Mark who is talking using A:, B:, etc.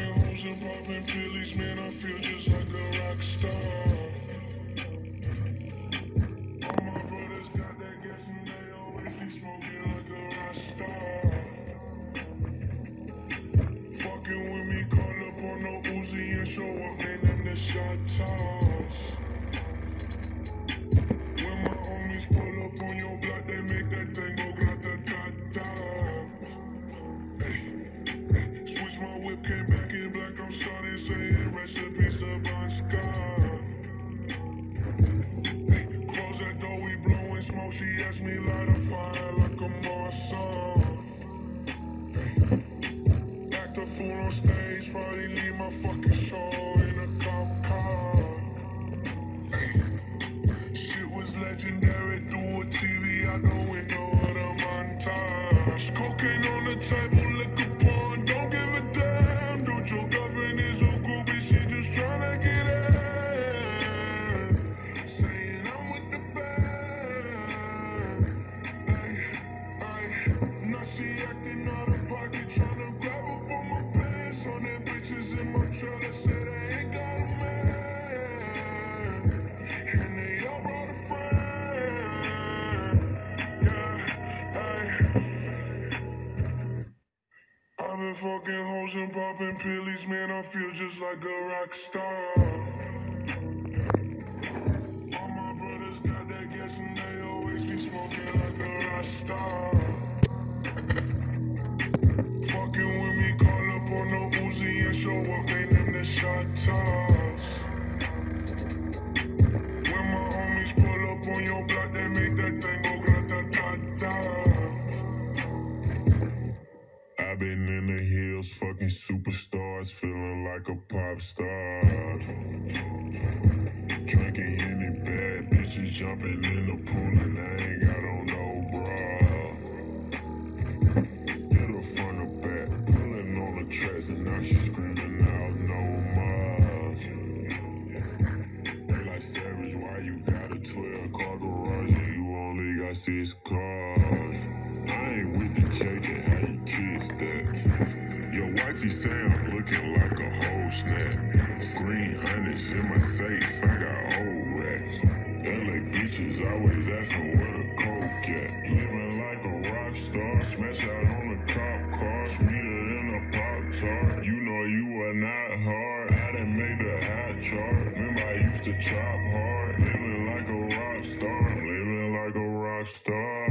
A: hoes and pillies, man. I feel just like a rock star. All my brothers got that gas and they always be smoking like a rock star. Fucking with me, call up on no Uzi and show up, man. Them the shot Cocaine on the table, liquor porn, don't give a damn. She acting out of pocket, grab up on my pants. On bitches in my trailer, said I ain't got a man. And they all brought a friend. Yeah. I've been fucking hoes and popping pillies, man. I feel just like a rock star. Show up, them the shot. When my homies pull up on your block, they make that thing go grata ta ta. I've been in the hills, fucking superstars, feeling like a pop star. Drinking Henny, bad bitches jumping in the pool, and I ain't got on no bra. Hit her front or back, pulling on the tracks, and now she Why you got a 12 car garage and you only got six cars? I ain't with the checking, how you kiss that? Your wifey say I'm looking like a whole snap. Green hundreds in my safe, I got old racks. LA bitches always asking where the coke at. Living like a rock star, smash out on a cop car, sweeter than a pop tart. You Remember I used to chop hard. Living like a rock star, living like a rock star.